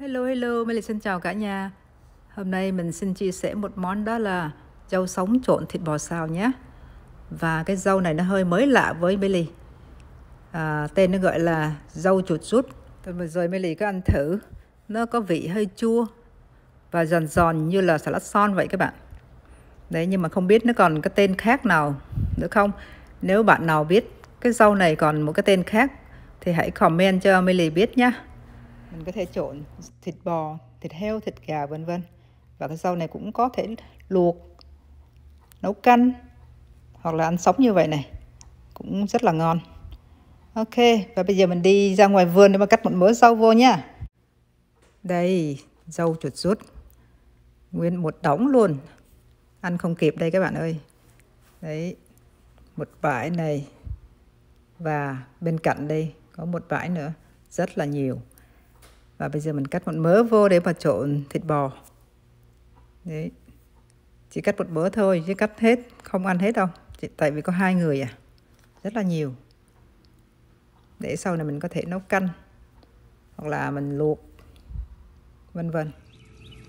Hello hello, Melly xin chào cả nhà. Hôm nay mình xin chia sẻ một món đó là rau sống trộn thịt bò xào nhé. Và cái rau này nó hơi mới lạ với Melly. À, tên nó gọi là rau chuột rút. Tôi vừa rồi Melly có ăn thử, nó có vị hơi chua và giòn giòn như là salad son vậy các bạn. Đấy nhưng mà không biết nó còn cái tên khác nào nữa không. Nếu bạn nào biết cái rau này còn một cái tên khác thì hãy comment cho Melly biết nhé mình có thể trộn thịt bò, thịt heo, thịt gà, vân vân. Và cái rau này cũng có thể luộc, nấu canh, hoặc là ăn sống như vậy này. Cũng rất là ngon. Ok, và bây giờ mình đi ra ngoài vườn để mà cắt một mớ rau vô nha. Đây, rau chuột rút. Nguyên một đống luôn. Ăn không kịp đây các bạn ơi. Đấy, một bãi này. Và bên cạnh đây có một bãi nữa. Rất là nhiều và bây giờ mình cắt một mớ vô để mà trộn thịt bò. Đấy. Chỉ cắt một bữa thôi chứ cắt hết không ăn hết đâu. Chỉ, tại vì có hai người à. Rất là nhiều. Để sau này mình có thể nấu canh hoặc là mình luộc vân vân.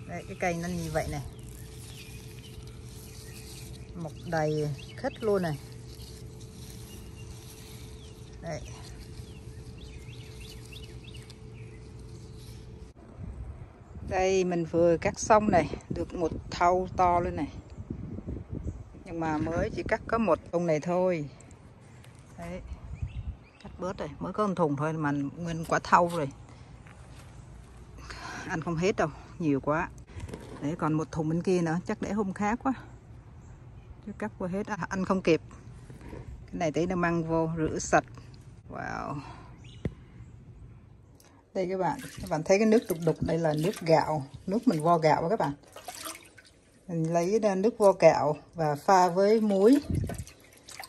Đấy cái cây nó như vậy này. Mọc đầy khất luôn này. Đấy. Đây, mình vừa cắt xong này, được một thau to lên này. Nhưng mà mới chỉ cắt có một thùng này thôi. Đấy, cắt bớt rồi, mới có một thùng thôi mà nguyên quả thau rồi. Ăn không hết đâu, nhiều quá. Để còn một thùng bên kia nữa, chắc để hôm khác quá. Chứ cắt qua hết à, ăn không kịp. Cái này tí nó mang vô, rửa sạch. Wow đây các bạn. Các bạn thấy cái nước đục đục đây là nước gạo. Nước mình vo gạo các bạn. Mình lấy nước vo gạo và pha với muối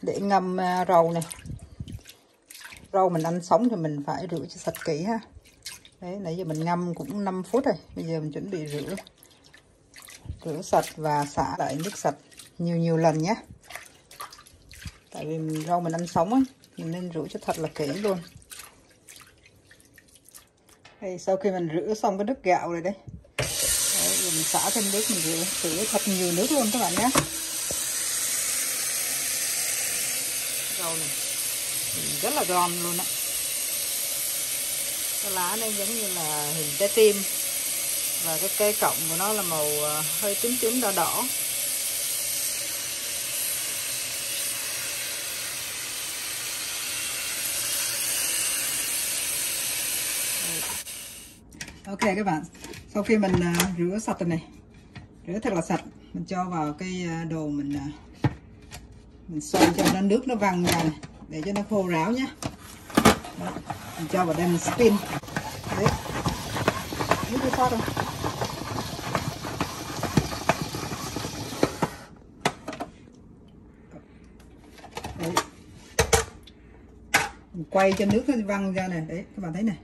để ngâm à, rau này. Rau mình ăn sống thì mình phải rửa cho sạch kỹ ha. Đấy, nãy giờ mình ngâm cũng 5 phút rồi. Bây giờ mình chuẩn bị rửa. Rửa sạch và xả lại nước sạch nhiều nhiều lần nhé. Tại vì rau mình ăn sống ấy mình nên rửa cho thật là kỹ luôn đây, sau khi mình rửa xong cái nước gạo rồi đấy, đấy mình xả thêm nước mình rửa rửa thật nhiều nước luôn các bạn nhé. Rau này rất là giòn luôn á cái lá này giống như là hình trái tim. Và cái cây cọng của nó là màu ờ, hơi tím tím đỏ đỏ. Ok các bạn. Sau khi mình uh, rửa sạch rồi này rửa thật là sạch mình cho vào cái uh, đồ mình uh, mình xoay cho nó nước nó văng ra này để cho nó khô ráo nhé Đó. mình cho vào đây mình spin. Đấy. Nước nó sót rồi. Đấy. mình quay cho nước nó văng ra này. Đấy các bạn thấy này.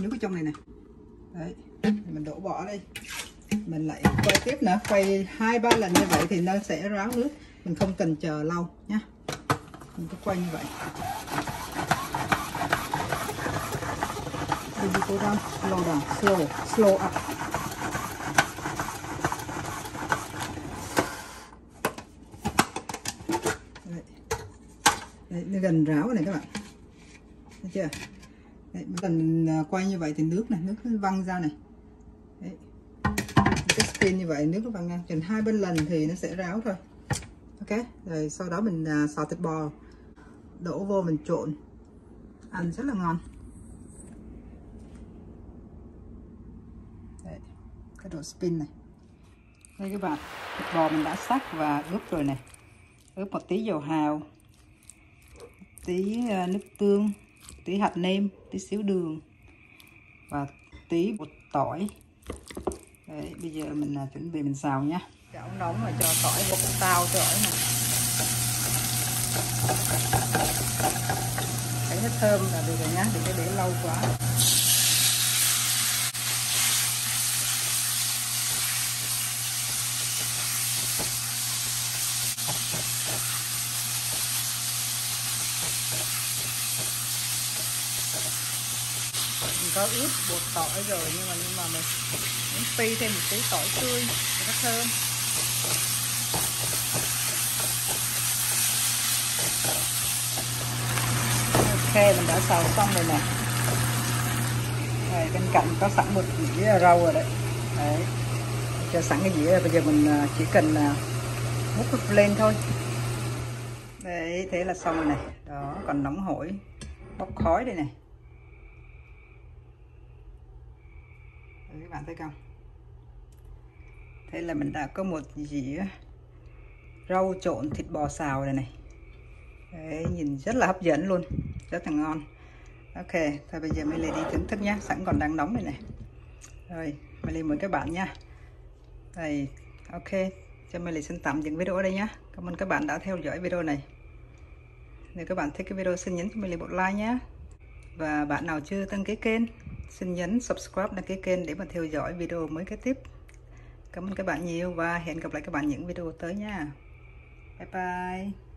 Nước ở trong này này đấy mình đổ bỏ đây mình lại quay tiếp nữa quay hai ba lần như vậy thì nó sẽ ráo nước mình không cần chờ lâu nhé mình cứ quay như vậy Baby go down, slow down, slow, slow up. Đấy. Đấy, nó gần ráo này các bạn. Thấy chưa? Đấy, cần mình quay như vậy thì nước này nước nó văng ra này. Đấy. cái spin như vậy nước nó văng ra. Chừng hai bên lần thì nó sẽ ráo thôi. Ok rồi sau đó mình à, xào thịt bò. Đổ vô mình trộn. Ăn rất là ngon. Đấy, cái độ spin này. Đây các bạn thịt bò mình đã sắc và ướp rồi này. Ướp một tí dầu hào. Tí à, nước tương tí hạt nêm tí xíu đường và tí bột tỏi. Đấy, bây giờ mình uh, chuẩn bị mình xào nhá chảo nóng rồi cho tỏi bột tao tỏi này thấy hết thơm là được rồi nhá đừng có để lâu quá. Có ướp bột tỏi rồi nhưng mà nhưng mà mình muốn phi thêm một tí tỏi tươi cho nó thơm. Ok mình đã xào xong rồi nè. Đây, bên cạnh có sẵn một dĩa rau rồi đấy, đấy. cho sẵn cái dĩa bây giờ mình à, chỉ cần à, múc lên thôi. Đấy thế là xong rồi này. Đó còn nóng hổi bốc khói đây này. Đấy, các bạn thấy không? Thế là mình đã có một dĩa rau trộn thịt bò xào này này. Đấy, nhìn rất là hấp dẫn luôn rất là ngon. Ok thôi bây giờ mới lại đi thưởng thức nhá sẵn còn đang nóng này này. Rồi mới lên mời các bạn nha. Đây ok cho mình lại xin tạm dừng video ở đây nhé cảm ơn các bạn đã theo dõi video này. Nếu các bạn thích cái video xin nhấn cho mình một like nhé và bạn nào chưa đăng ký kênh xin nhấn subscribe đăng ký kênh để mà theo dõi video mới kế tiếp. Cảm ơn các bạn nhiều và hẹn gặp lại các bạn những video tới nha. Bye bye.